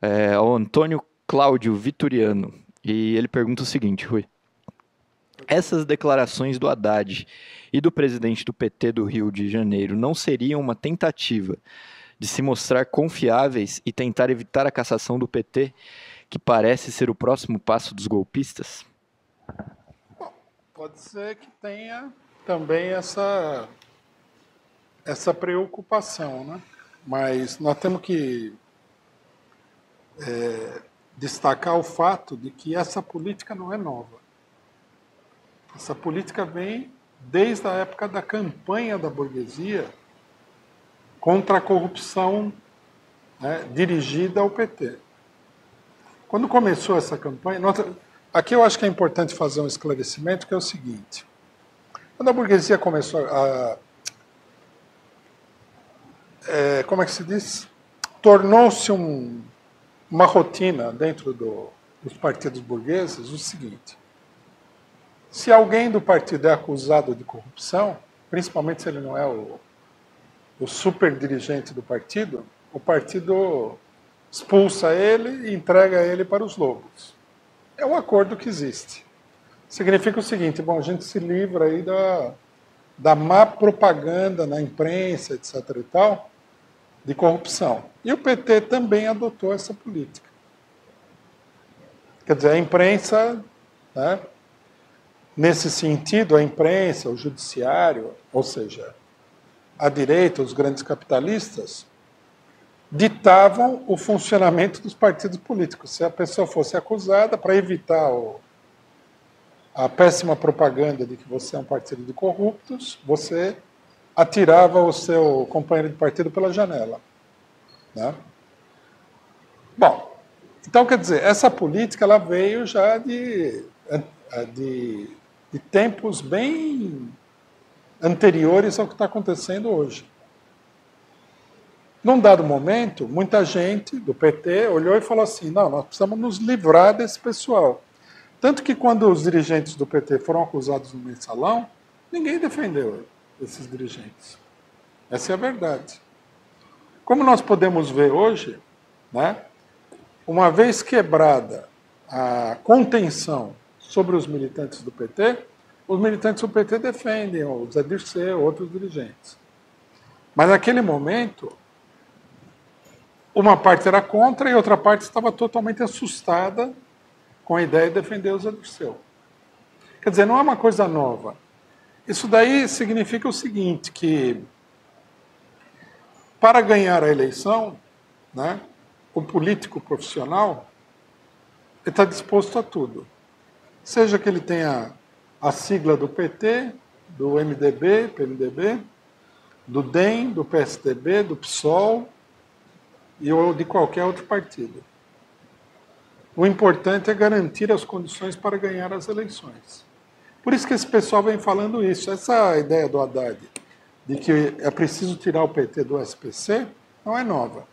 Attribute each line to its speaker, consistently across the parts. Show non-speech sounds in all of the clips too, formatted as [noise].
Speaker 1: é, ao Antônio Cláudio Vitoriano. E ele pergunta o seguinte, Rui. Essas declarações do Haddad e do presidente do PT do Rio de Janeiro não seriam uma tentativa de se mostrar confiáveis e tentar evitar a cassação do PT, que parece ser o próximo passo dos golpistas?
Speaker 2: Bom, pode ser que tenha também essa, essa preocupação, né? mas nós temos que é, destacar o fato de que essa política não é nova. Essa política vem desde a época da campanha da burguesia contra a corrupção né, dirigida ao PT. Quando começou essa campanha, nós, aqui eu acho que é importante fazer um esclarecimento, que é o seguinte. Quando a burguesia começou a. É, como é que se diz? Tornou-se um, uma rotina dentro do, dos partidos burgueses o seguinte: se alguém do partido é acusado de corrupção, principalmente se ele não é o, o super dirigente do partido, o partido expulsa ele e entrega ele para os lobos. É um acordo que existe. Significa o seguinte: bom, a gente se livra aí da, da má propaganda na imprensa, etc. e tal, de corrupção. E o PT também adotou essa política. Quer dizer, a imprensa, né, nesse sentido, a imprensa, o judiciário, ou seja, a direita, os grandes capitalistas, ditavam o funcionamento dos partidos políticos. Se a pessoa fosse acusada, para evitar o, a péssima propaganda de que você é um partido de corruptos, você atirava o seu companheiro de partido pela janela. Né? Bom, então quer dizer, essa política ela veio já de, de, de tempos bem anteriores ao que está acontecendo hoje. Num dado momento, muita gente do PT olhou e falou assim: não, nós precisamos nos livrar desse pessoal. Tanto que quando os dirigentes do PT foram acusados no mensalão, ninguém defendeu esses dirigentes. Essa é a verdade. Como nós podemos ver hoje, né, uma vez quebrada a contenção sobre os militantes do PT, os militantes do PT defendem o Zé Dirceu, outros dirigentes. Mas naquele momento, uma parte era contra e outra parte estava totalmente assustada com a ideia de defender o Zé Dirceu. Quer dizer, não é uma coisa nova. Isso daí significa o seguinte, que para ganhar a eleição, né, o político profissional está disposto a tudo. Seja que ele tenha a sigla do PT, do MDB, PMDB, do DEM, do PSDB, do PSOL e ou de qualquer outro partido. O importante é garantir as condições para ganhar as eleições. Por isso que esse pessoal vem falando isso. Essa ideia do Haddad de que é preciso tirar o PT do SPC não é nova.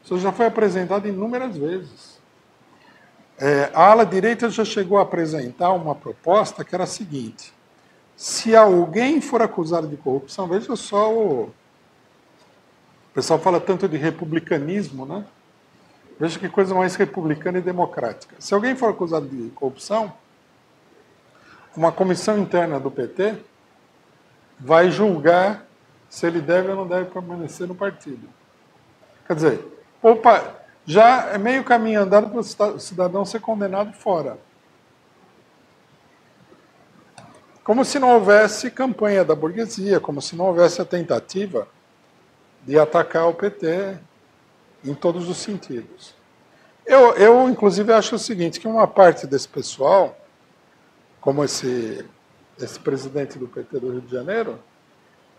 Speaker 2: Isso já foi apresentado inúmeras vezes. É, a ala direita já chegou a apresentar uma proposta que era a seguinte: se alguém for acusado de corrupção, veja só o. O pessoal fala tanto de republicanismo, né? Veja que coisa mais republicana e democrática. Se alguém for acusado de corrupção, uma comissão interna do PT vai julgar se ele deve ou não deve permanecer no partido. Quer dizer, opa, já é meio caminho andado para o cidadão ser condenado fora. Como se não houvesse campanha da burguesia, como se não houvesse a tentativa de atacar o PT em todos os sentidos. Eu, eu, inclusive, acho o seguinte, que uma parte desse pessoal, como esse, esse presidente do PT do Rio de Janeiro,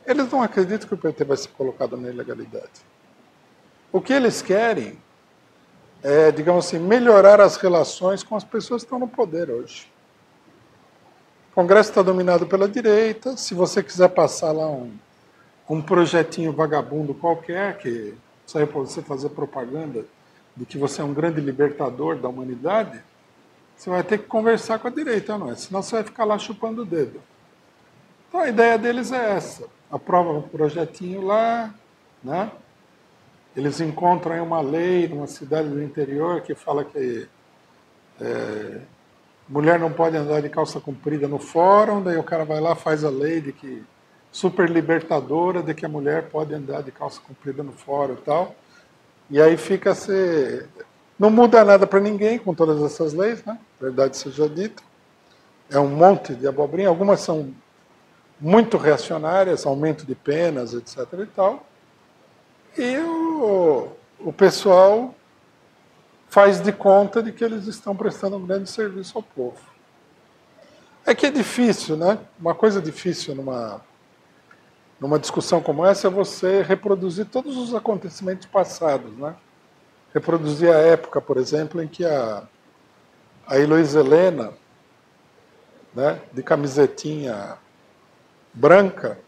Speaker 2: eles não acreditam que o PT vai ser colocado na ilegalidade. O que eles querem é, digamos assim, melhorar as relações com as pessoas que estão no poder hoje. O Congresso está dominado pela direita. Se você quiser passar lá um, um projetinho vagabundo qualquer, que saiu para você fazer propaganda de que você é um grande libertador da humanidade, você vai ter que conversar com a direita, não é? Senão você vai ficar lá chupando o dedo. Então a ideia deles é essa. Aprova um projetinho lá, né? eles encontram uma lei numa cidade do interior que fala que é, mulher não pode andar de calça comprida no fórum, daí o cara vai lá faz a lei de que super libertadora de que a mulher pode andar de calça comprida no fórum e tal. E aí fica se não muda nada para ninguém com todas essas leis, né? Verdade seja dita. É um monte de abobrinha, algumas são muito reacionárias, aumento de penas, etc. e tal. E o, o pessoal faz de conta de que eles estão prestando um grande serviço ao povo. É que é difícil, né? Uma coisa difícil numa, numa discussão como essa é você reproduzir todos os acontecimentos passados, né? Reproduzir a época, por exemplo, em que a, a Heloísa Helena, né, de camisetinha branca,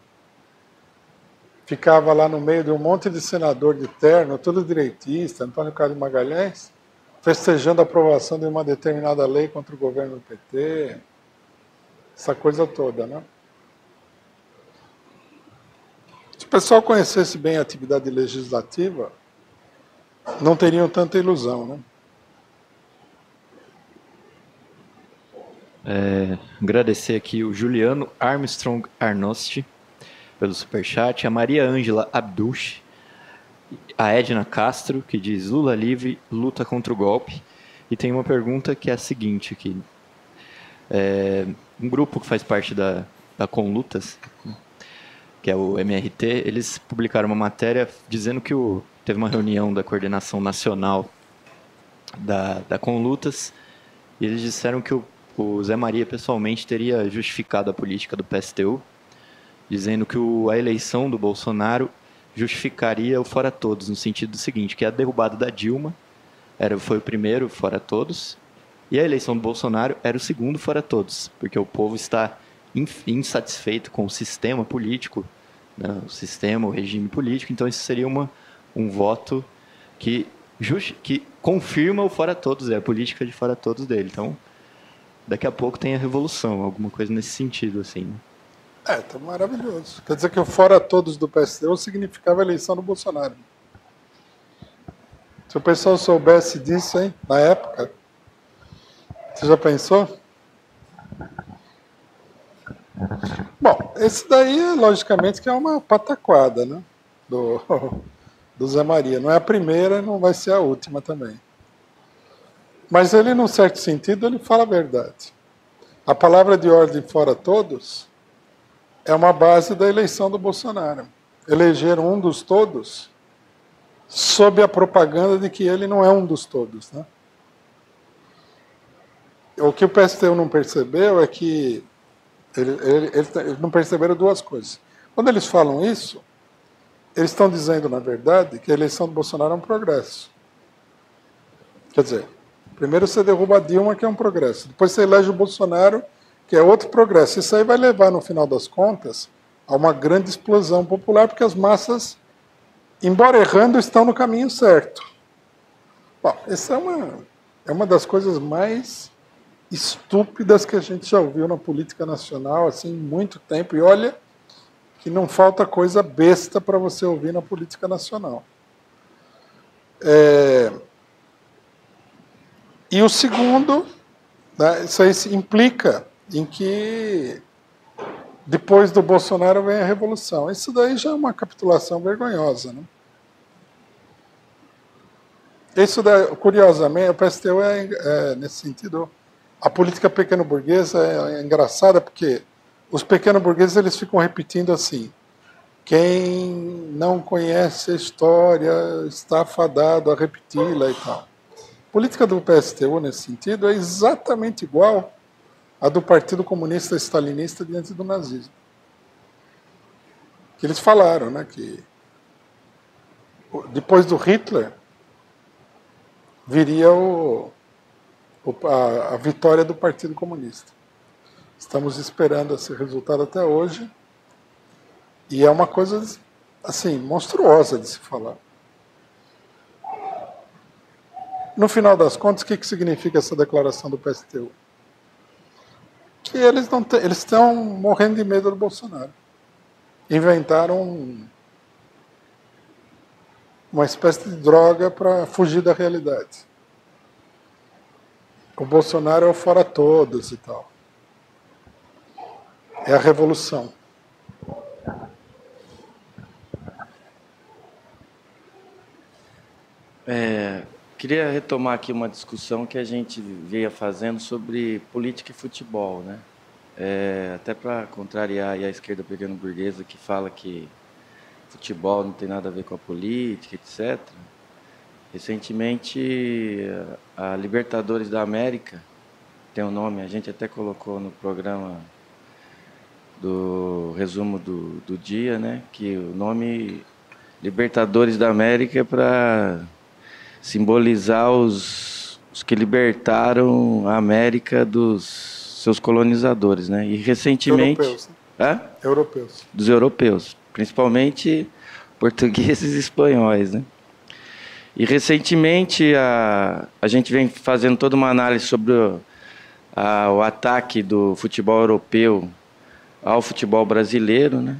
Speaker 2: ficava lá no meio de um monte de senador de terno, tudo direitista, Antônio Carlos Magalhães, festejando a aprovação de uma determinada lei contra o governo do PT, essa coisa toda, né? Se o pessoal conhecesse bem a atividade legislativa, não teriam tanta ilusão, né?
Speaker 1: É, agradecer aqui o Juliano Armstrong Arnosti, pelo superchat, a Maria Ângela Abduch, a Edna Castro, que diz Lula livre, luta contra o golpe. E tem uma pergunta que é a seguinte aqui. É, um grupo que faz parte da, da Conlutas, que é o MRT, eles publicaram uma matéria dizendo que o, teve uma reunião da coordenação nacional da, da Conlutas e eles disseram que o, o Zé Maria pessoalmente teria justificado a política do PSTU dizendo que o, a eleição do Bolsonaro justificaria o fora todos, no sentido do seguinte, que a derrubada da Dilma era, foi o primeiro fora todos, e a eleição do Bolsonaro era o segundo fora todos, porque o povo está insatisfeito com o sistema político, né, o sistema, o regime político, então isso seria uma, um voto que, just, que confirma o fora todos, é a política de fora todos dele. Então, daqui a pouco tem a revolução, alguma coisa nesse sentido, assim. Né?
Speaker 2: É, tá maravilhoso. Quer dizer que o fora todos do PSDB significava a eleição do Bolsonaro. Se o pessoal soubesse disso, hein, na época, você já pensou? Bom, esse daí, logicamente, que é uma pataquada, né? Do, [laughs] do Zé Maria. Não é a primeira e não vai ser a última também. Mas ele, num certo sentido, ele fala a verdade. A palavra de ordem fora todos é uma base da eleição do Bolsonaro. Eleger um dos todos sob a propaganda de que ele não é um dos todos. Né? O que o PSTU não percebeu é que ele, ele, eles não perceberam duas coisas. Quando eles falam isso, eles estão dizendo, na verdade, que a eleição do Bolsonaro é um progresso. Quer dizer, primeiro você derruba a Dilma, que é um progresso. Depois você elege o Bolsonaro, que é outro progresso. Isso aí vai levar, no final das contas, a uma grande explosão popular, porque as massas, embora errando, estão no caminho certo. Bom, essa é uma, é uma das coisas mais estúpidas que a gente já ouviu na política nacional, assim, muito tempo. E olha que não falta coisa besta para você ouvir na política nacional. É... E o segundo, né, isso aí implica em que depois do Bolsonaro vem a revolução. Isso daí já é uma capitulação vergonhosa. Né? Isso, daí, curiosamente, o PSTU é, é, nesse sentido, a política pequeno-burguesa é, é engraçada porque os pequeno-burgueses eles ficam repetindo assim: quem não conhece a história está fadado a repeti-la e tal. A política do PSTU, nesse sentido, é exatamente igual a do Partido Comunista Stalinista diante do nazismo. Que eles falaram, né, que depois do Hitler viria o, a, a vitória do Partido Comunista. Estamos esperando esse resultado até hoje e é uma coisa assim monstruosa de se falar. No final das contas, o que, que significa essa declaração do PSTU? que eles não eles estão morrendo de medo do Bolsonaro. Inventaram um, uma espécie de droga para fugir da realidade. O Bolsonaro é o fora todos e tal. É a revolução.
Speaker 3: É, queria retomar aqui uma discussão que a gente veio fazendo sobre política e futebol, né? É, até para contrariar a esquerda pequeno burguesa que fala que futebol não tem nada a ver com a política, etc. Recentemente, a Libertadores da América, tem um nome, a gente até colocou no programa do resumo do, do dia, né? Que o nome Libertadores da América é para simbolizar os, os que libertaram a América dos seus colonizadores, né? E recentemente,
Speaker 2: europeus, né? europeus.
Speaker 3: dos europeus, principalmente portugueses e espanhóis, né? E recentemente a, a gente vem fazendo toda uma análise sobre o, a, o ataque do futebol europeu ao futebol brasileiro, né?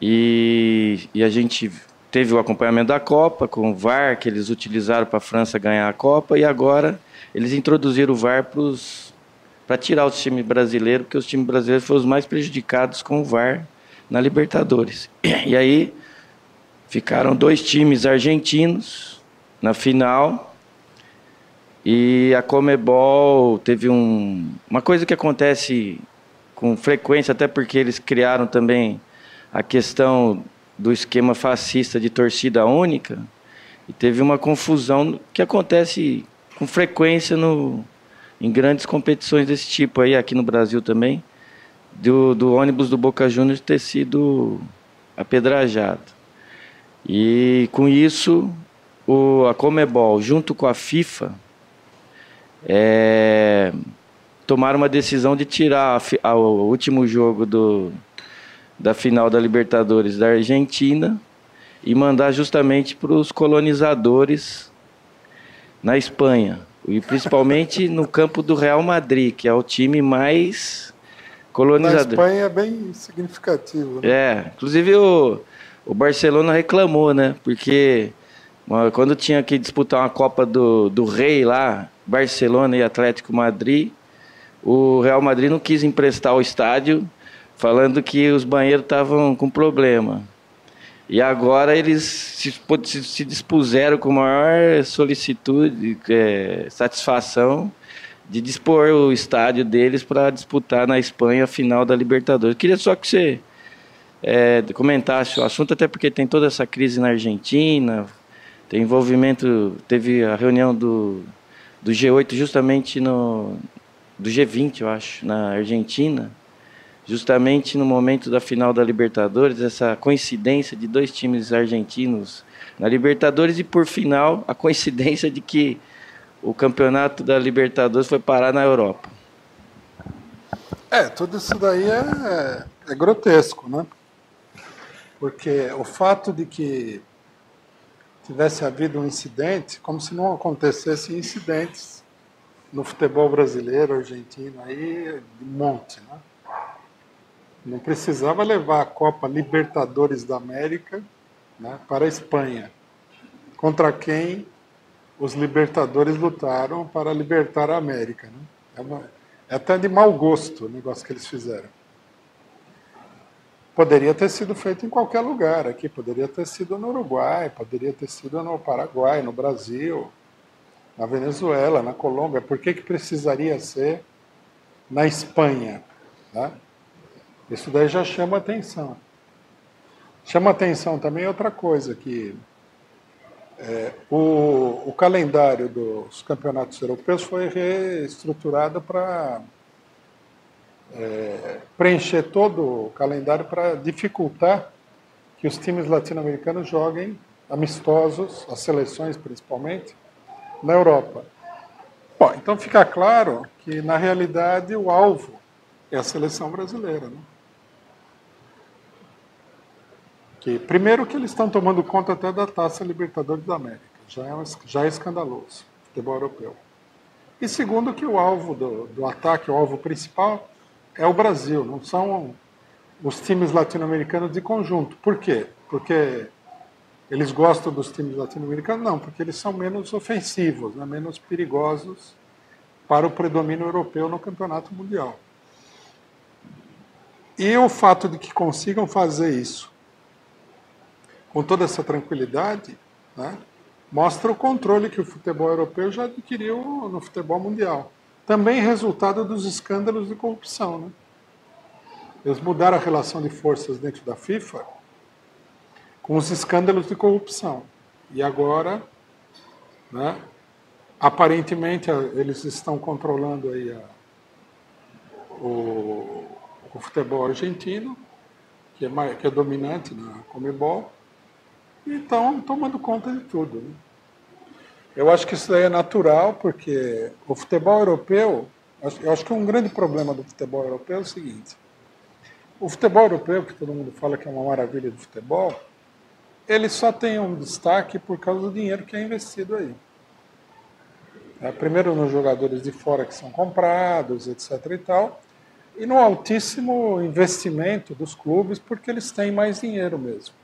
Speaker 3: E, e a gente teve o acompanhamento da Copa com o VAR que eles utilizaram para a França ganhar a Copa e agora eles introduziram o VAR para tirar os times brasileiros, porque os times brasileiros foram os mais prejudicados com o VAR na Libertadores. E aí Ficaram dois times argentinos na final. E a Comebol teve um, uma coisa que acontece com frequência, até porque eles criaram também a questão do esquema fascista de torcida única. E teve uma confusão que acontece com frequência no, em grandes competições desse tipo aí, aqui no Brasil também, do, do ônibus do Boca Juniors ter sido apedrajado. E com isso, o, a Comebol, junto com a FIFA, é, tomaram uma decisão de tirar a, a, o último jogo do, da final da Libertadores da Argentina e mandar justamente para os colonizadores na Espanha. E principalmente no campo do Real Madrid, que é o time mais colonizador.
Speaker 2: Na Espanha é bem significativo.
Speaker 3: Né? É, inclusive o o Barcelona reclamou, né? Porque quando tinha que disputar uma Copa do, do Rei lá, Barcelona e Atlético Madrid, o Real Madrid não quis emprestar o estádio, falando que os banheiros estavam com problema. E agora eles se, se dispuseram com maior solicitude, é, satisfação, de dispor o estádio deles para disputar na Espanha a final da Libertadores. Eu queria só que você é, comentasse o assunto, até porque tem toda essa crise na Argentina, tem envolvimento, teve a reunião do, do G8 justamente no do G20, eu acho, na Argentina, justamente no momento da final da Libertadores, essa coincidência de dois times argentinos na Libertadores e por final a coincidência de que o campeonato da Libertadores foi parar na Europa.
Speaker 2: É, tudo isso daí é, é grotesco, né? porque o fato de que tivesse havido um incidente, como se não acontecessem incidentes no futebol brasileiro, argentino, aí de monte, né? Não precisava levar a Copa Libertadores da América né, para a Espanha, contra quem os libertadores lutaram para libertar a América. Né? É, uma, é até de mau gosto o negócio que eles fizeram. Poderia ter sido feito em qualquer lugar aqui, poderia ter sido no Uruguai, poderia ter sido no Paraguai, no Brasil, na Venezuela, na Colômbia. Por que, que precisaria ser na Espanha? Né? Isso daí já chama atenção. Chama atenção também outra coisa, que é, o, o calendário dos campeonatos europeus foi reestruturado para é, preencher todo o calendário para dificultar que os times latino-americanos joguem amistosos, as seleções principalmente, na Europa. Bom, então fica claro que, na realidade, o alvo é a seleção brasileira. Né? Que, primeiro que eles estão tomando conta até da Taça Libertadores da América, já é, já é escandaloso, futebol europeu. E segundo que o alvo do, do ataque, o alvo principal, é o Brasil, não são os times latino-americanos de conjunto. Por quê? Porque eles gostam dos times latino-americanos? Não, porque eles são menos ofensivos, né? menos perigosos para o predomínio europeu no campeonato mundial. E o fato de que consigam fazer isso com toda essa tranquilidade, né, mostra o controle que o futebol europeu já adquiriu no futebol mundial. Também resultado dos escândalos de corrupção. Né? Eles mudaram a relação de forças dentro da FIFA com os escândalos de corrupção. E agora, né, aparentemente, eles estão controlando aí a, o, o, futebol argentino, que é, mais, que é dominante na Comebol, e estão tomando conta de tudo. Né? Eu acho que isso daí é natural, porque o futebol europeu, eu acho que um grande problema do futebol europeu é o seguinte: o futebol europeu, que todo mundo fala que é uma maravilha do futebol, ele só tem um destaque por causa do dinheiro que é investido aí. É, primeiro nos jogadores de fora que são comprados, etc. e tal, e no altíssimo investimento dos clubes, porque eles têm mais dinheiro mesmo.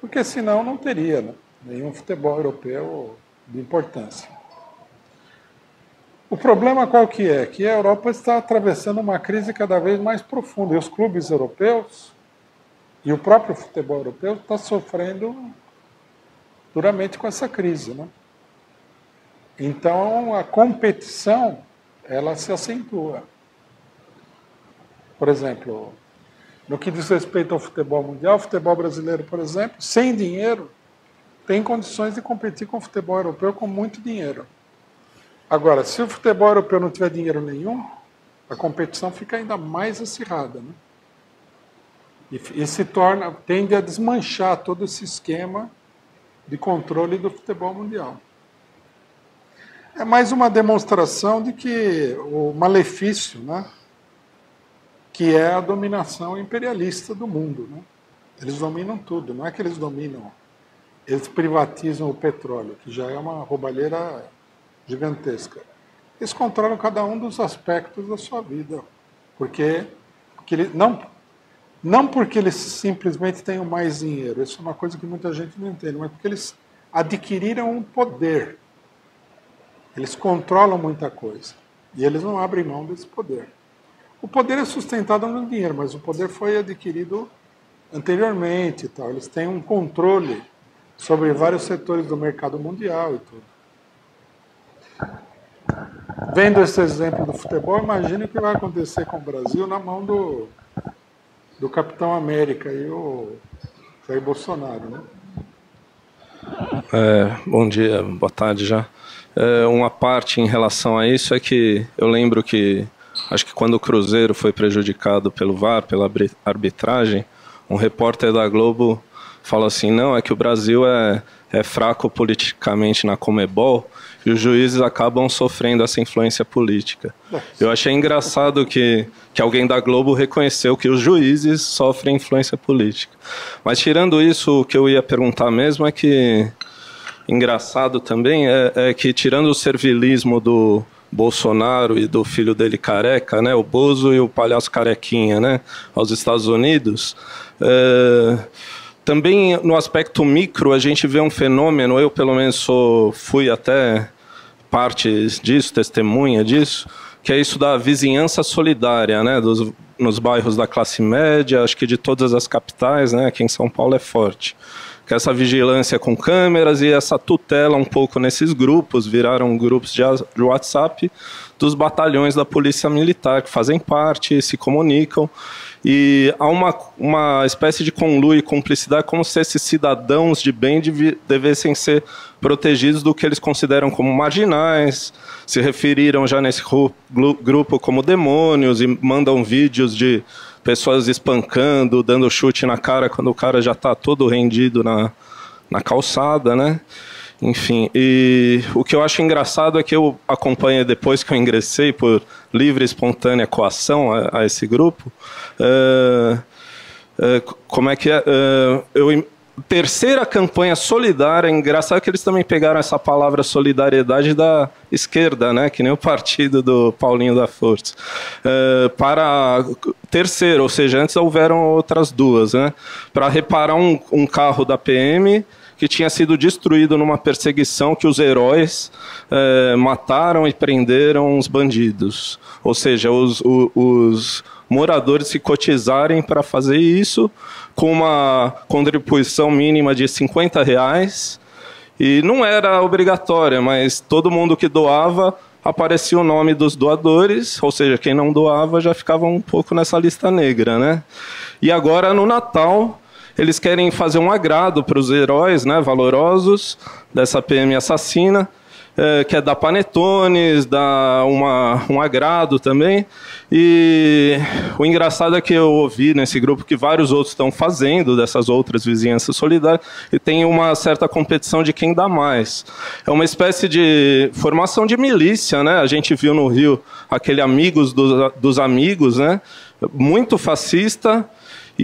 Speaker 2: Porque senão não teria né, nenhum futebol europeu de importância. O problema qual que é? Que a Europa está atravessando uma crise cada vez mais profunda e os clubes europeus e o próprio futebol europeu está sofrendo duramente com essa crise, né? Então a competição ela se acentua. Por exemplo, no que diz respeito ao futebol mundial, o futebol brasileiro, por exemplo, sem dinheiro, tem condições de competir com o futebol europeu com muito dinheiro. Agora, se o futebol europeu não tiver dinheiro nenhum, a competição fica ainda mais acirrada. Né? E, e se torna, tende a desmanchar todo esse esquema de controle do futebol mundial. É mais uma demonstração de que o malefício, né, que é a dominação imperialista do mundo. Né? Eles dominam tudo, não é que eles dominam, eles privatizam o petróleo, que já é uma roubalheira gigantesca. Eles controlam cada um dos aspectos da sua vida, porque, porque ele, não não porque eles simplesmente tenham mais dinheiro, isso é uma coisa que muita gente não entende, mas porque eles adquiriram um poder. Eles controlam muita coisa. E eles não abrem mão desse poder. O poder é sustentado no dinheiro, mas o poder foi adquirido anteriormente tal. Eles têm um controle sobre vários setores do mercado mundial e tudo. Vendo esse exemplo do futebol, imagine o que vai acontecer com o Brasil na mão do, do Capitão América e o Jair Bolsonaro, né?
Speaker 4: É, bom dia, boa tarde já. É, uma parte em relação a isso é que eu lembro que acho que quando o Cruzeiro foi prejudicado pelo VAR, pela arbitragem, um repórter da Globo falou assim: não, é que o Brasil é, é fraco politicamente na Comebol e os juízes acabam sofrendo essa influência política. Eu achei engraçado que, que alguém da Globo reconheceu que os juízes sofrem influência política. Mas tirando isso, o que eu ia perguntar mesmo é que engraçado também é, é que tirando o servilismo do Bolsonaro e do filho dele careca, né, o Bozo e o palhaço carequinha, né, aos Estados Unidos. É, também no aspecto micro a gente vê um fenômeno, eu pelo menos sou, fui até parte disso, testemunha disso, que é isso da vizinhança solidária, né, dos, nos bairros da classe média, acho que de todas as capitais, né, aqui em São Paulo é forte. Que essa vigilância com câmeras e essa tutela um pouco nesses grupos, viraram grupos de WhatsApp dos batalhões da Polícia Militar, que fazem parte, se comunicam e há uma, uma espécie de conluio e cumplicidade, como se esses cidadãos de bem devessem ser protegidos do que eles consideram como marginais, se referiram já nesse grupo como demônios e mandam vídeos de pessoas espancando, dando chute na cara quando o cara já está todo rendido na, na calçada, né? Enfim, e o que eu acho engraçado é que eu acompanhei depois que eu ingressei por livre e espontânea coação a, a esse grupo. Uh, uh, como é que é? Uh, eu, terceira campanha solidária, engraçado que eles também pegaram essa palavra solidariedade da esquerda, né, que nem o partido do Paulinho da Força, uh, para terceira, ou seja, antes houveram outras duas, né, para reparar um, um carro da PM que tinha sido destruído numa perseguição que os heróis é, mataram e prenderam os bandidos. Ou seja, os, os, os moradores se cotizarem para fazer isso com uma contribuição mínima de 50 reais. E não era obrigatória, mas todo mundo que doava aparecia o nome dos doadores, ou seja, quem não doava já ficava um pouco nessa lista negra, né? E agora no Natal eles querem fazer um agrado para os heróis né, valorosos dessa PM assassina, é, que é dar panetones, dar uma, um agrado também. E o engraçado é que eu ouvi nesse grupo que vários outros estão fazendo dessas outras vizinhanças solidárias e tem uma certa competição de quem dá mais. É uma espécie de formação de milícia, né? A gente viu no Rio aquele Amigos dos, dos Amigos, né? Muito fascista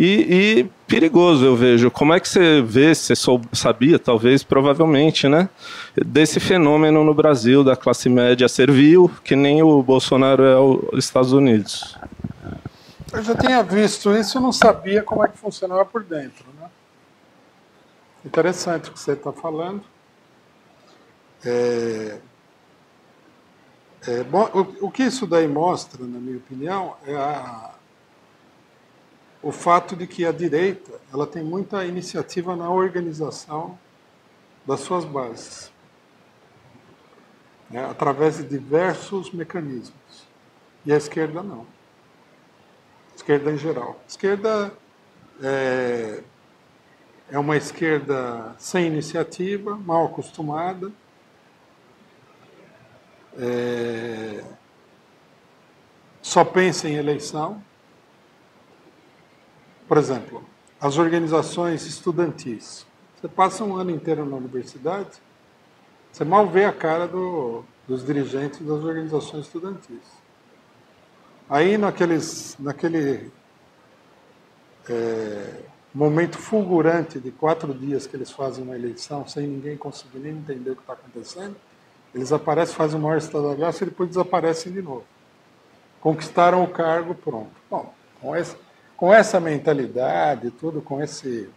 Speaker 4: e, e, perigoso, eu vejo. Como é que você vê, você sabia, talvez, provavelmente, né? Desse fenômeno no Brasil, da classe média servil, que nem o Bolsonaro é os Estados Unidos.
Speaker 2: Eu já tinha visto isso e não sabia como é que funcionava por dentro. Né? Interessante o que você está falando. É, é, bom, o, o que isso daí mostra, na minha opinião, é a, o fato de que a direita ela tem muita iniciativa na organização das suas bases, né, através de diversos mecanismos. E a esquerda não. Esquerda em geral. A esquerda é, é uma esquerda sem iniciativa, mal acostumada. É, só pensa em eleição. Por exemplo, as organizações estudantis. Você passa um ano inteiro na universidade, você mal vê a cara do, dos dirigentes das organizações estudantis. Aí, naqueles, naquele é, momento fulgurante de quatro dias que eles fazem uma eleição, sem ninguém conseguir nem entender o que está acontecendo, eles aparecem, fazem o maior estadalhaço e depois desaparecem de novo. Conquistaram o cargo, pronto. Bom, com esse, com essa mentalidade, tudo com esse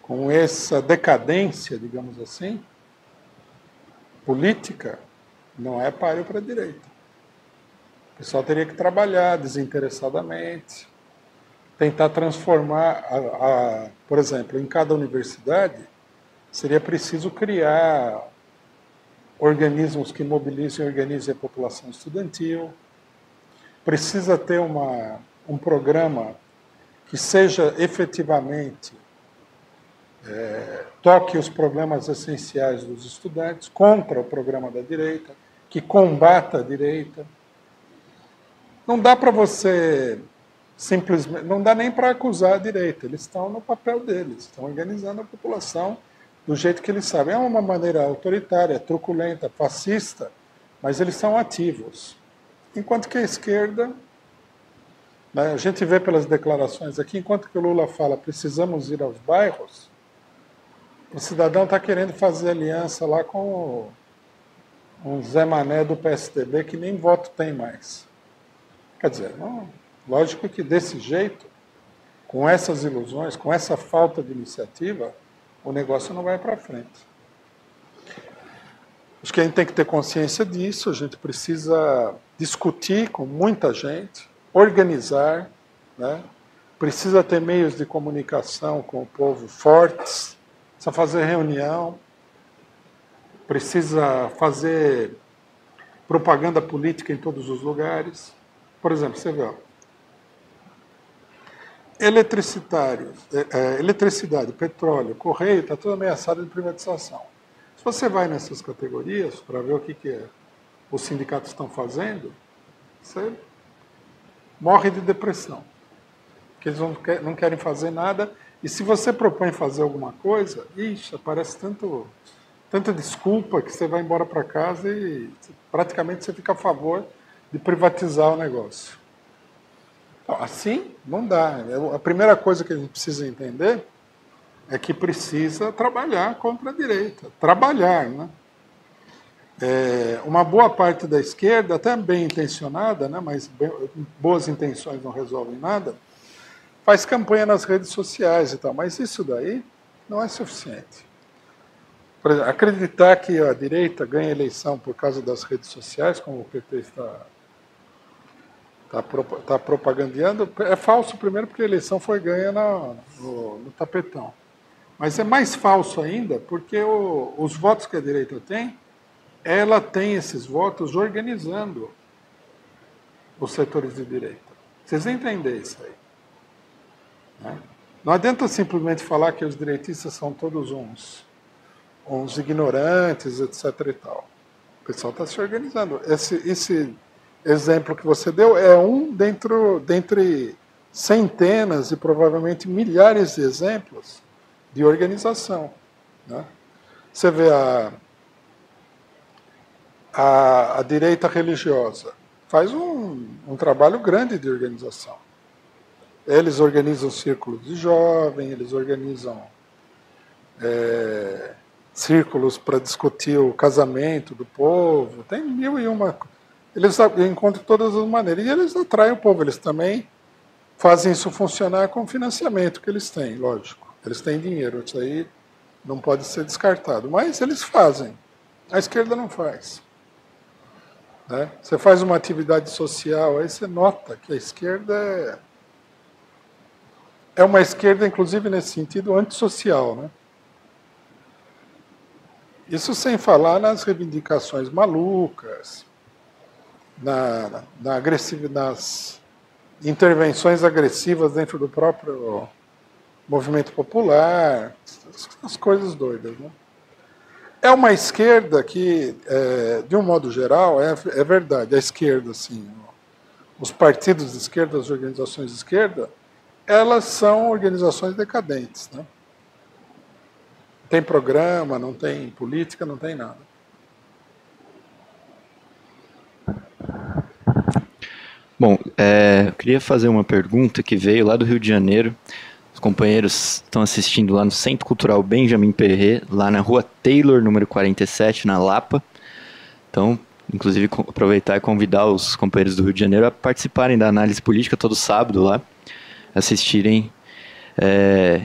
Speaker 2: com essa decadência, digamos assim, política não é páreo para a direita. O pessoal teria que trabalhar desinteressadamente, tentar transformar, a, a, por exemplo, em cada universidade, seria preciso criar organismos que mobilizem e organizem a população estudantil, precisa ter uma um programa que seja efetivamente é, toque os problemas essenciais dos estudantes contra o programa da direita, que combata a direita. Não dá para você simplesmente, não dá nem para acusar a direita, eles estão no papel deles, estão organizando a população do jeito que eles sabem. É uma maneira autoritária, truculenta, fascista, mas eles são ativos. Enquanto que a esquerda? A gente vê pelas declarações aqui, enquanto que o Lula fala precisamos ir aos bairros, o cidadão está querendo fazer aliança lá com o Zé Mané do PSDB, que nem voto tem mais. Quer dizer, não, lógico que desse jeito, com essas ilusões, com essa falta de iniciativa, o negócio não vai para frente. Acho que a gente tem que ter consciência disso, a gente precisa discutir com muita gente, organizar, né? precisa ter meios de comunicação com o povo fortes, precisa fazer reunião, precisa fazer propaganda política em todos os lugares. Por exemplo, você vê, ó, eletricitários, é, é, eletricidade, petróleo, correio, está tudo ameaçado de privatização. Se você vai nessas categorias para ver o que, que os sindicatos estão fazendo, você morre de depressão. Porque eles não, quer, não querem fazer nada. E se você propõe fazer alguma coisa, ixi, aparece tanto, tanta desculpa que você vai embora para casa e praticamente você fica a favor de privatizar o negócio. Assim não dá. A primeira coisa que a gente precisa entender é que precisa trabalhar contra a direita. Trabalhar, né? É, uma boa parte da esquerda, até bem intencionada, né, mas boas intenções não resolvem nada, faz campanha nas redes sociais e tal. Mas isso daí não é suficiente. Exemplo, acreditar que a direita ganha eleição por causa das redes sociais, como o PT está, está, está propagandeando, é falso, primeiro, porque a eleição foi ganha no, no tapetão. Mas é mais falso ainda porque o, os votos que a direita tem, ela tem esses votos organizando os setores de direita. Vocês entendem isso aí? Né? Não adianta simplesmente falar que os direitistas são todos uns, uns ignorantes, etc. E tal. O pessoal está se organizando. Esse, esse exemplo que você deu é um dentro, dentre centenas e provavelmente milhares de exemplos de organização. Né? Você vê a, a, a direita religiosa faz um, um trabalho grande de organização. Eles organizam círculos de jovens, eles organizam é, círculos para discutir o casamento do povo, tem mil e uma. Eles encontram todas as maneiras. E eles atraem o povo, eles também fazem isso funcionar com o financiamento que eles têm, lógico. Eles têm dinheiro, isso aí não pode ser descartado. Mas eles fazem. A esquerda não faz. Né? Você faz uma atividade social, aí você nota que a esquerda é, é uma esquerda, inclusive nesse sentido, antissocial. Né? Isso sem falar nas reivindicações malucas, na, na agressiva, nas intervenções agressivas dentro do próprio movimento popular, as coisas doidas. Né? É uma esquerda que, é, de um modo geral, é, é verdade, a esquerda, assim, os partidos de esquerda, as organizações de esquerda, elas são organizações decadentes. Né? Não tem programa, não tem política, não tem nada.
Speaker 1: Bom, é, eu queria fazer uma pergunta que veio lá do Rio de Janeiro companheiros estão assistindo lá no Centro Cultural Benjamin Perret, lá na rua Taylor, número 47, na Lapa. Então, inclusive, aproveitar e convidar os companheiros do Rio de Janeiro a participarem da análise política todo sábado lá, assistirem é,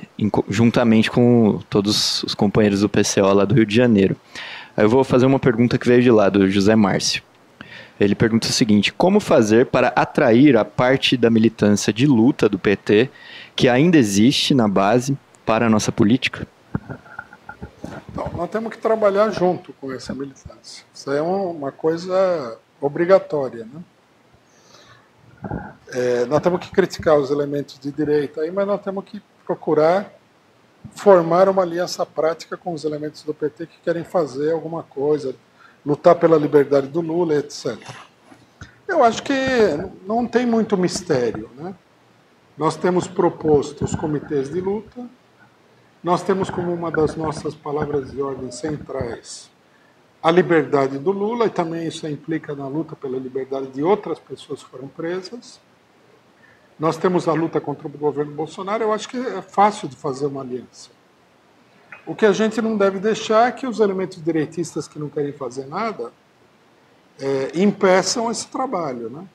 Speaker 1: juntamente com todos os companheiros do PCO lá do Rio de Janeiro. Eu vou fazer uma pergunta que veio de lá, do José Márcio. Ele pergunta o seguinte: como fazer para atrair a parte da militância de luta do PT que ainda existe na base para a nossa política?
Speaker 2: Então, nós temos que trabalhar junto com essa militância. Isso é uma coisa obrigatória. Né? É, nós temos que criticar os elementos de direita, aí, mas nós temos que procurar formar uma aliança prática com os elementos do PT que querem fazer alguma coisa, lutar pela liberdade do Lula, etc. Eu acho que não tem muito mistério. Né? Nós temos proposto os comitês de luta, nós temos como uma das nossas palavras de ordem centrais a liberdade do Lula, e também isso implica na luta pela liberdade de outras pessoas que foram presas. Nós temos a luta contra o governo Bolsonaro, eu acho que é fácil de fazer uma aliança. O que a gente não deve deixar é que os elementos direitistas que não querem fazer nada é, impeçam esse trabalho. Né?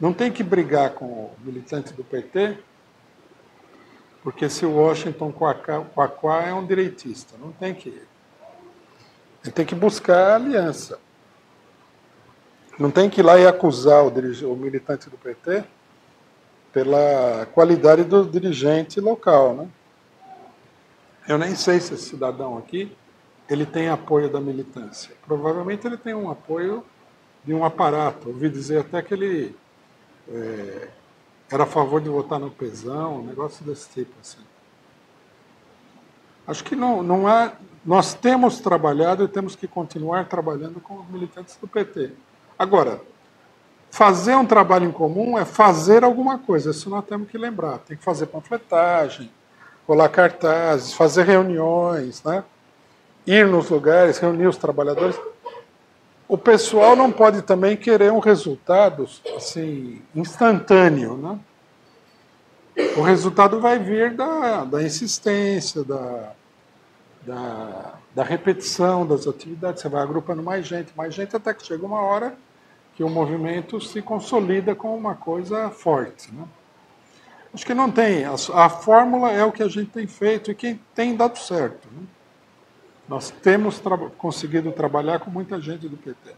Speaker 2: Não tem que brigar com o militante do PT, porque se o Washington Quaquá é um direitista, não tem que. Ele tem que buscar aliança. Não tem que ir lá e acusar o, o militante do PT pela qualidade do dirigente local, né? Eu nem sei se esse cidadão aqui ele tem apoio da militância. Provavelmente ele tem um apoio de um aparato. Ouvi dizer até que ele é, era a favor de votar no pesão, um negócio desse tipo. Assim. Acho que não, não há. Nós temos trabalhado e temos que continuar trabalhando com os militantes do PT. Agora, fazer um trabalho em comum é fazer alguma coisa, isso nós temos que lembrar. Tem que fazer panfletagem, colar cartazes, fazer reuniões, né? ir nos lugares, reunir os trabalhadores o pessoal não pode também querer um resultado assim, instantâneo. Né? O resultado vai vir da, da insistência, da, da, da repetição das atividades. Você vai agrupando mais gente, mais gente, até que chega uma hora que o movimento se consolida como uma coisa forte. Né? Acho que não tem. A, a, fórmula é o que a gente tem feito e que tem dado certo. Né? Nós temos tra conseguido trabalhar com muita gente do PT.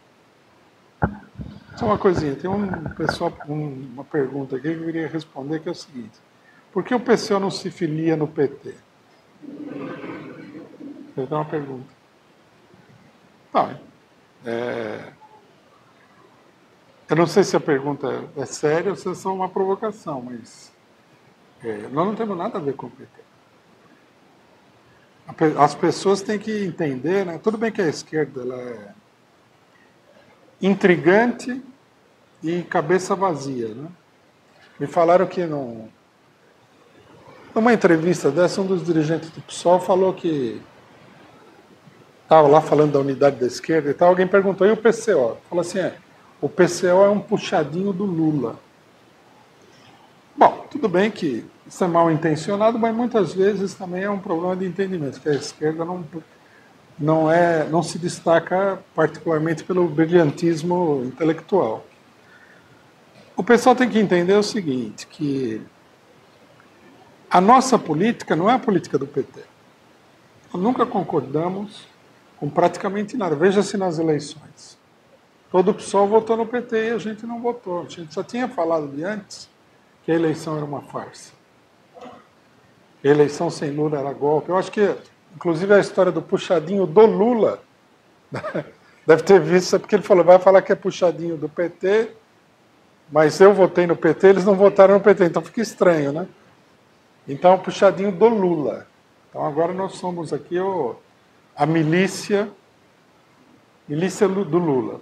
Speaker 2: Só uma coisinha, tem um pessoal, um, uma pergunta aqui que eu queria responder, que é o seguinte. Por que o PCO não se filia no PT? Eu tenho uma pergunta. Tá. É, eu não sei se a pergunta é séria ou se é só uma provocação, mas é, nós não temos nada a ver com o PT. As pessoas têm que entender, né? Tudo bem que a esquerda ela é intrigante e cabeça vazia, né? Me falaram que não. Numa entrevista dessa, um dos dirigentes do PSOL falou que estava lá falando da unidade da esquerda e tal. Alguém perguntou, e o PCO? Falou assim: é, o PCO é um puxadinho do Lula. Bom, tudo bem que isso é mal intencionado, mas muitas vezes também é um problema de entendimento, que a esquerda não, não, é, não se destaca particularmente pelo brilhantismo intelectual. O pessoal tem que entender o seguinte, que a nossa política não é a política do PT. Nós nunca concordamos com praticamente nada. Veja-se nas eleições. Todo o PSOL votou no PT e a gente não votou. A gente já tinha falado de antes que a eleição era uma farsa eleição sem Lula era golpe. Eu acho que, inclusive, a história do puxadinho do Lula [laughs] deve ter visto, porque ele falou, vai falar que é puxadinho do PT, mas eu votei no PT, eles não votaram no PT, então fica estranho, né? Então, puxadinho do Lula. Então, agora nós somos aqui o, a milícia, milícia do Lula.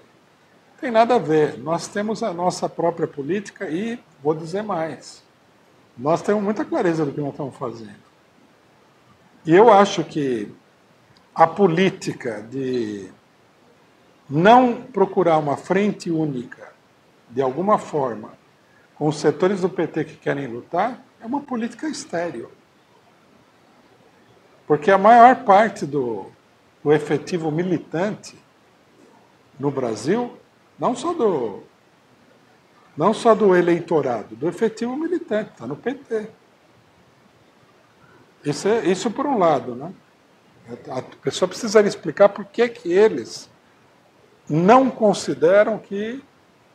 Speaker 2: Tem nada a ver. Nós temos a nossa própria política e, vou dizer mais, nós temos muita clareza do que nós estamos fazendo. E eu acho que a política de não procurar uma frente única, de alguma forma, com os setores do PT que querem lutar, é uma política estéreo. Porque a maior parte do, do efetivo militante no Brasil, não só do não só do eleitorado, do efetivo militante, está no PT. Isso, é, isso por um lado, né? A pessoa precisaria explicar por que, que eles não consideram que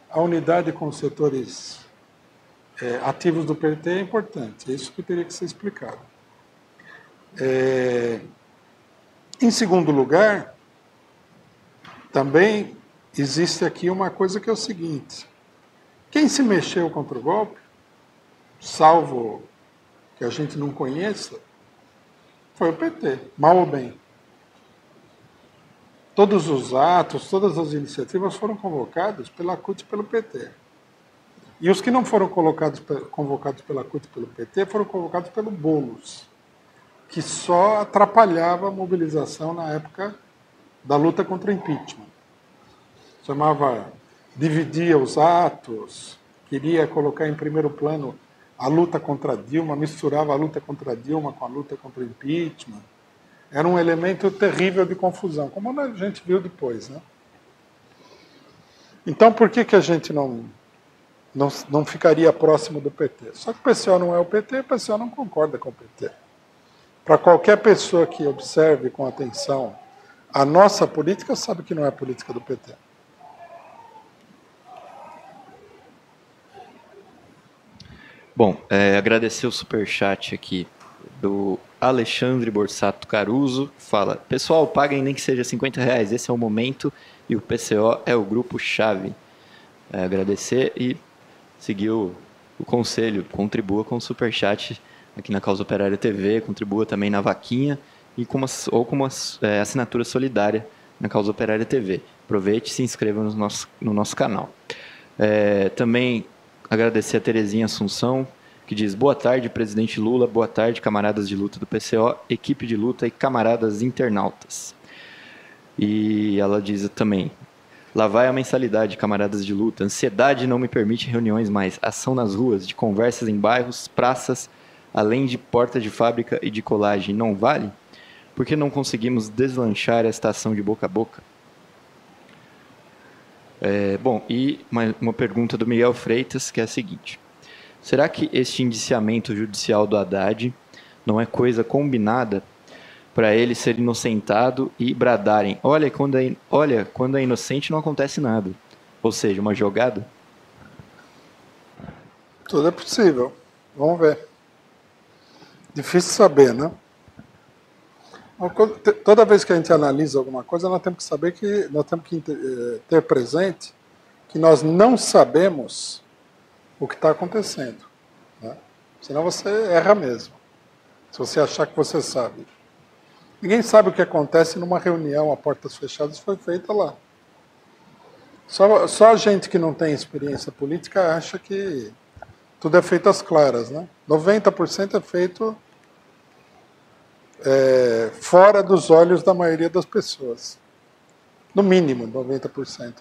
Speaker 2: a unidade com os setores é, ativos do PT é importante. É isso que teria que ser explicado. É, em segundo lugar, também existe aqui uma coisa que é o seguinte: quem se mexeu contra o golpe, salvo que a gente não conheça, foi o PT, mal ou bem. Todos os atos, todas as iniciativas foram convocadas pela CUT e pelo PT. E os que não foram colocados, convocados pela CUT e pelo PT foram convocados pelo Boulos, que só atrapalhava a mobilização na época da luta contra o impeachment. Chamava dividia os atos, queria colocar em primeiro plano a luta contra Dilma, misturava a luta contra Dilma com a luta contra o impeachment. Era um elemento terrível de confusão, como a gente viu depois. Né? Então, por que, que a gente não, não, não ficaria próximo do PT? Só que o PCO não é o PT, o PCO não concorda com o PT. Para qualquer pessoa que observe com atenção a nossa política, sabe que não é a política do PT.
Speaker 1: Bom, é, agradecer o super chat aqui do Alexandre Borsato Caruso. Fala, pessoal, paguem nem que seja 50 reais, esse é o momento e o PCO é o grupo-chave. É, agradecer e seguir o, o, conselho, contribua com o super chat aqui na Causa Operária TV, contribua também na vaquinha e com uma, ou com uma é, assinatura solidária na Causa Operária TV. Aproveite e se inscreva no nosso, no nosso canal. É, também agradecer a Terezinha Assunção, que diz: Boa tarde, presidente Lula, boa tarde, camaradas de luta do PCO, equipe de luta e camaradas internautas. E ela diz também: Lá vai a mensalidade, camaradas de luta. Ansiedade não me permite reuniões mais. Ação nas ruas, de conversas em bairros, praças, além de porta de fábrica e de colagem. Não vale? Por que não conseguimos deslanchar esta ação de boca a boca? É, bom, e uma, uma pergunta do Miguel Freitas, que é a seguinte. Será que este indiciamento judicial do Haddad não é coisa combinada para ele ser inocentado e bradarem: olha quando, é, olha, quando é inocente não acontece nada? Ou seja, uma jogada?
Speaker 2: Tudo é possível. Vamos ver. Difícil saber, né? Toda vez que a gente analisa alguma coisa, nós temos que saber que nós temos que eh, ter presente que nós não sabemos o que está acontecendo. Né? Senão você erra mesmo. Se você achar que você sabe. Ninguém sabe o que acontece numa reunião a portas fechadas foi feita lá. Só, só a gente que não tem experiência política acha que tudo é feito às claras. Né? 90% é feito é, fora dos olhos da maioria das pessoas. No mínimo, 90%. Né?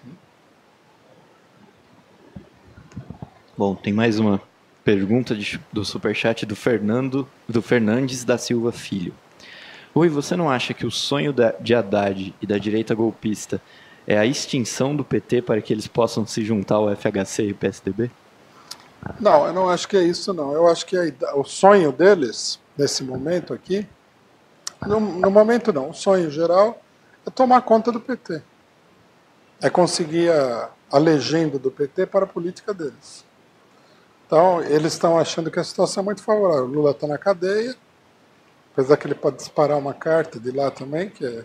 Speaker 1: Bom, tem mais uma pergunta de, do superchat do Fernando do Fernandes da Silva Filho. Oi, você não acha que o sonho da, de Haddad e da direita golpista é a extinção do PT para que eles possam se juntar ao FHC e PSDB?
Speaker 2: Não, eu não acho que é isso não. Eu acho que a, o sonho deles, nesse momento aqui, no, no, momento não, o sonho geral é tomar conta do PT. É conseguir a, a legenda do PT para a política deles. Então, eles estão achando que a situação é muito favorável. O Lula está na cadeia, apesar que ele pode disparar uma carta de lá também, que é,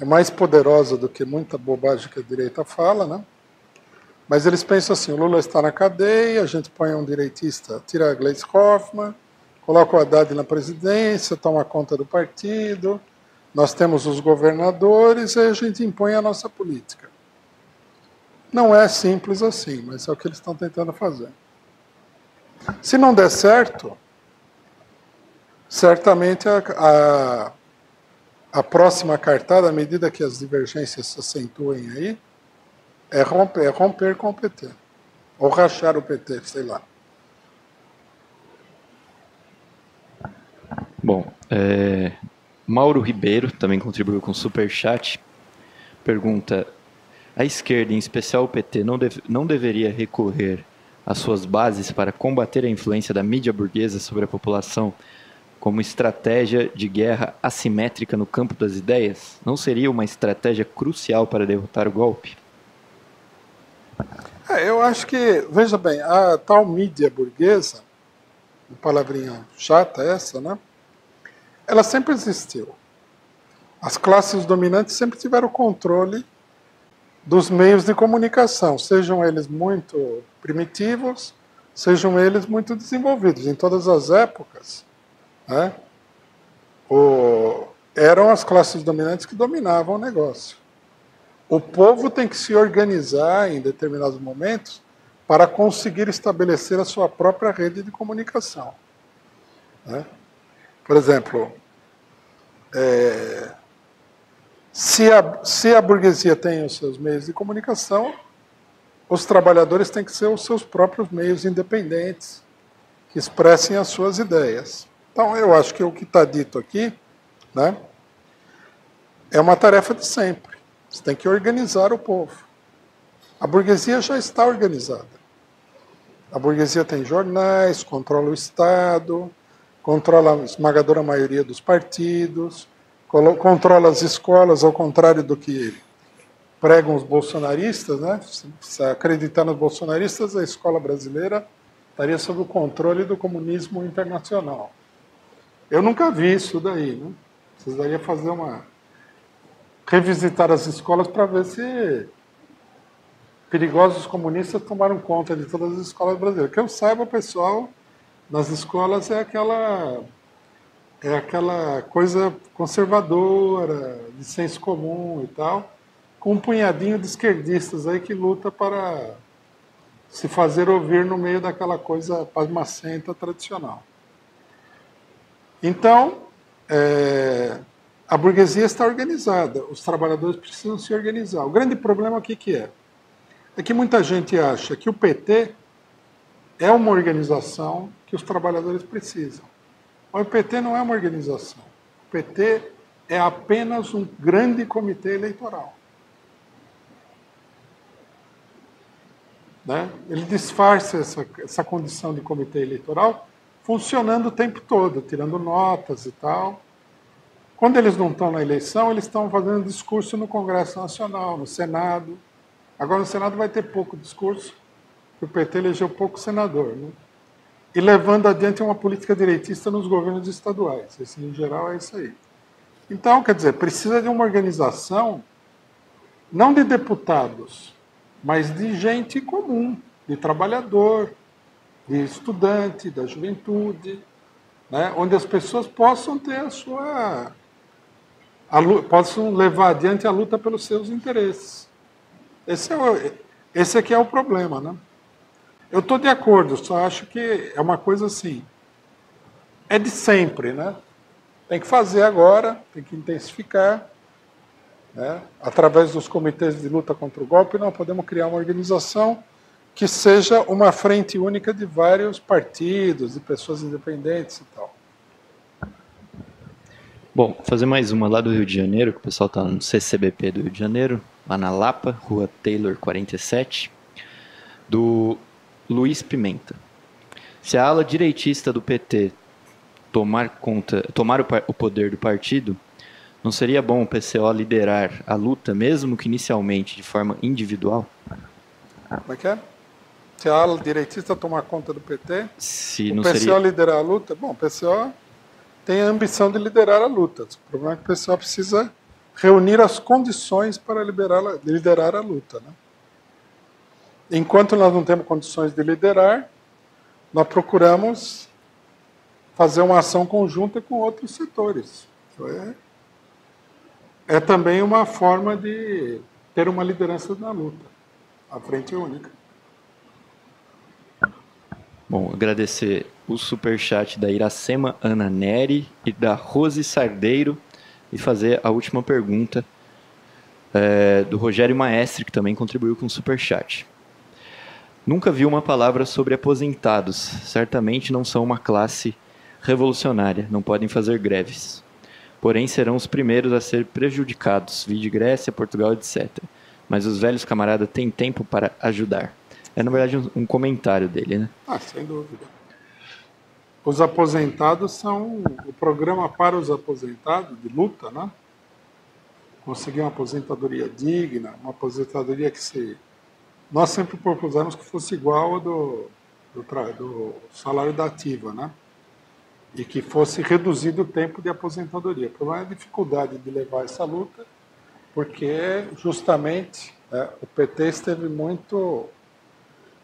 Speaker 2: é mais poderosa do que muita bobagem que a direita fala, né? Mas eles pensam assim: o Lula está na cadeia, a gente põe um direitista, tira a Gleice Hoffmann, coloca o Haddad na presidência, toma conta do partido, nós temos os governadores e a gente impõe a nossa política. Não é simples assim, mas é o que eles estão tentando fazer. Se não der certo, certamente a, a, a próxima cartada, à medida que as divergências se acentuem aí, é romper, é romper com o PT. Ou rachar o PT, sei lá.
Speaker 1: Bom, é, Mauro Ribeiro também contribuiu com super chat. Pergunta: a esquerda, em especial o PT, não, deve, não deveria recorrer às suas bases para combater a influência da mídia burguesa sobre a população como estratégia de guerra assimétrica no campo das ideias? Não seria uma estratégia crucial para derrotar o golpe?
Speaker 2: É, eu acho que, veja bem, a tal mídia burguesa, palavrinha chata essa, né? Ela sempre existiu. As classes dominantes sempre tiveram controle dos meios de comunicação, sejam eles muito primitivos, sejam eles muito desenvolvidos. Em todas as épocas, né, o, eram as classes dominantes que dominavam o negócio. O povo tem que se organizar em determinados momentos para conseguir estabelecer a sua própria rede de comunicação. Né? Por exemplo, é, se, a, se a burguesia tem os seus meios de comunicação, os trabalhadores têm que ser os seus próprios meios independentes, que expressem as suas ideias. Então, eu acho que o que está dito aqui né, é uma tarefa de sempre. Você tem que organizar o povo. A burguesia já está organizada. A burguesia tem jornais, controla o Estado, controla a esmagadora maioria dos partidos, controla as escolas, ao contrário do que pregam os bolsonaristas, né? Se acreditar nos bolsonaristas, a escola brasileira estaria sob o controle do comunismo internacional. Eu nunca vi isso daí, né? Precisaria fazer uma revisitar as escolas para ver se perigosos comunistas tomaram conta de todas as escolas brasileiras. Que eu saiba, o pessoal nas escolas é aquela é aquela coisa conservadora, de senso comum e tal, com um punhadinho de esquerdistas aí que luta para se fazer ouvir no meio daquela coisa pasmacenta tradicional. Então, é, a burguesia está organizada, os trabalhadores precisam se organizar. O grande problema aqui que é? É que muita gente acha que o PT é uma organização que os trabalhadores precisam. O PT não é uma organização. O PT é apenas um grande comitê eleitoral. né, ele disfarça essa, essa condição de comitê eleitoral funcionando o tempo todo, tirando notas e tal. Quando eles não estão na eleição, eles estão fazendo discurso no Congresso Nacional, no Senado. Agora no Senado vai ter pouco discurso, o PT elegeu pouco senador. Né? E levando adiante uma política direitista nos governos estaduais. Esse, em geral, é isso aí. Então, quer dizer, precisa de uma organização, não de deputados, mas de gente comum, de trabalhador, de estudante, da juventude, né, onde as pessoas possam ter a sua. A, possam levar adiante a luta pelos seus interesses. Esse, é o, esse aqui é o problema. Né? Eu estou de acordo, só acho que é uma coisa assim. É de sempre, né? Tem que fazer agora, tem que intensificar. Né? Através dos comitês de luta contra o golpe, nós podemos criar uma organização que seja uma frente única de vários partidos, de pessoas independentes e tal.
Speaker 1: Bom, fazer mais uma lá do Rio de Janeiro, que o pessoal está no CCBP do Rio de Janeiro, lá na Lapa, Rua Taylor 47, do Luiz Pimenta. Se a ala direitista do PT tomar conta, tomar o, o poder do partido, não seria bom o PCO liderar a luta, mesmo que inicialmente de forma individual?
Speaker 2: Como é que é? Se a ala direitista tomar conta do PT,
Speaker 1: Se
Speaker 2: o PCO
Speaker 1: seria...
Speaker 2: liderar a luta, bom, o PCO tem a ambição de liderar a luta. O problema é que o PCO precisa reunir as condições para liberar, liderar a luta. Né? Enquanto nós não temos condições de liderar, nós procuramos fazer uma ação conjunta com outros setores. É, é também uma forma de ter uma liderança na luta. A frente é única.
Speaker 1: Bom, agradecer o superchat da Iracema Ana Neri e da Rose Sardeiro e fazer a última pergunta é, do Rogério Maestre, que também contribuiu com o superchat. Nunca vi uma palavra sobre aposentados. Certamente não são uma classe revolucionária, não podem fazer greves. Porém, serão os primeiros a ser prejudicados, vide Grécia, Portugal, etc. Mas os velhos camaradas têm tempo para ajudar. É, na verdade, um, um comentário dele, né?
Speaker 2: Ah, sem dúvida. Os aposentados são o programa para os aposentados, de luta, né? Conseguir uma aposentadoria digna, uma aposentadoria que se. Nós sempre propusemos que fosse igual ao do, do, do salário da ativa, né? e que fosse reduzido o tempo de aposentadoria. O problema é a dificuldade de levar essa luta, porque justamente né, o PT esteve muito.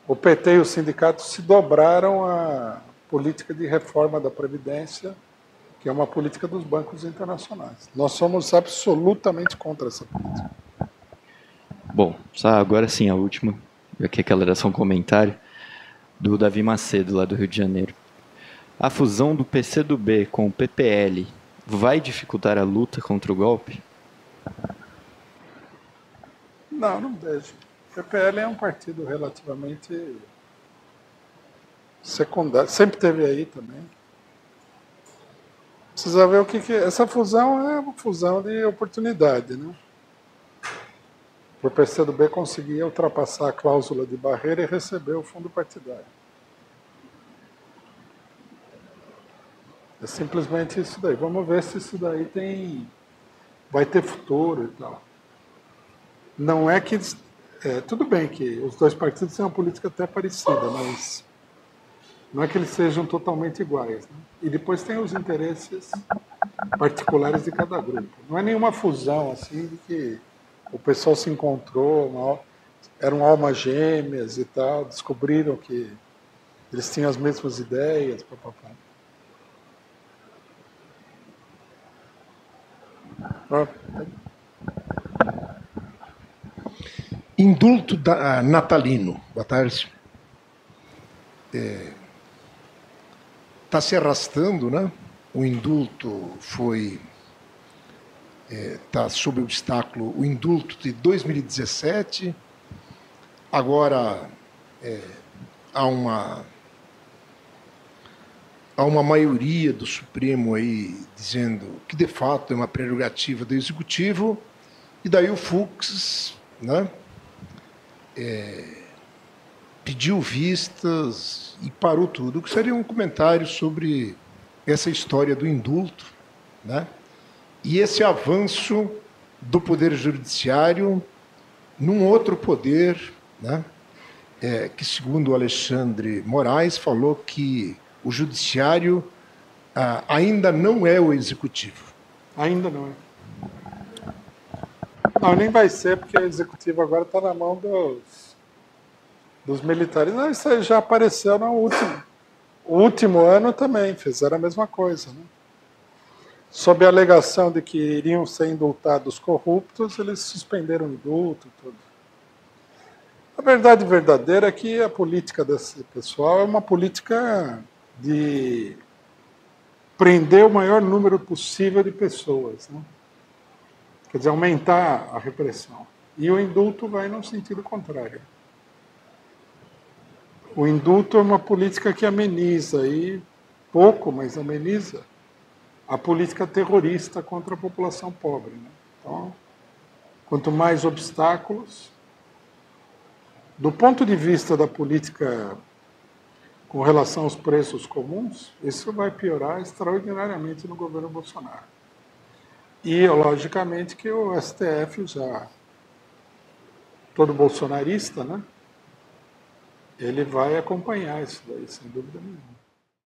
Speaker 2: O PT e os sindicatos se dobraram à política de reforma da Previdência, que é uma política dos bancos internacionais. Nós somos absolutamente contra essa política.
Speaker 1: Bom, agora sim a última, aqui aquela era só um comentário do Davi Macedo, lá do Rio de Janeiro. A fusão do PCdoB com o PPL vai dificultar a luta contra o golpe?
Speaker 2: Não, não vejo. O PPL é um partido relativamente secundário, sempre teve aí também. Precisa ver o que, que essa fusão é uma fusão de oportunidade, né? O PCdoB conseguir ultrapassar a cláusula de barreira e receber o fundo partidário. É simplesmente isso daí. Vamos ver se isso daí tem. vai ter futuro e tal. Não é que. É, tudo bem que os dois partidos têm uma política até parecida, mas não é que eles sejam totalmente iguais. Né? E depois tem os interesses particulares de cada grupo. Não é nenhuma fusão assim de que o pessoal se encontrou, eram almas gêmeas e tal, descobriram que eles tinham as mesmas ideias, papapá.
Speaker 5: Indulto da, ah, natalino. Boa tarde. Está é, tá se arrastando, né? O indulto foi. Está é, sob obstáculo o indulto de 2017. Agora é, há uma há uma maioria do Supremo aí dizendo que de fato é uma prerrogativa do Executivo, e daí o Fux, né, é, pediu vistas e parou tudo. Eu gostaria de um comentário sobre essa história do indulto, né? E esse avanço do poder judiciário num outro poder, né? É, que segundo o Alexandre Moraes falou que o judiciário ah, ainda não é o executivo.
Speaker 2: Ainda não é. Não, nem vai ser, porque o executivo agora está na mão dos, dos militares. Não, isso aí já apareceu no último. Último ano também, fizeram a mesma coisa. Né? Sob a alegação de que iriam ser indultados corruptos, eles suspenderam o indulto e tudo. A verdade verdadeira é que a política desse pessoal é uma política de prender o maior número possível de pessoas. Né? Quer dizer, aumentar a repressão. E o indulto vai no sentido contrário. O indulto é uma política que ameniza, e pouco, mas ameniza, a política terrorista contra a população pobre. Né? Então, quanto mais obstáculos, do ponto de vista da política com relação aos preços comuns, isso vai piorar extraordinariamente no governo Bolsonaro. E, logicamente, que o STF já, todo bolsonarista, né? Ele vai acompanhar isso daí, sem dúvida nenhuma.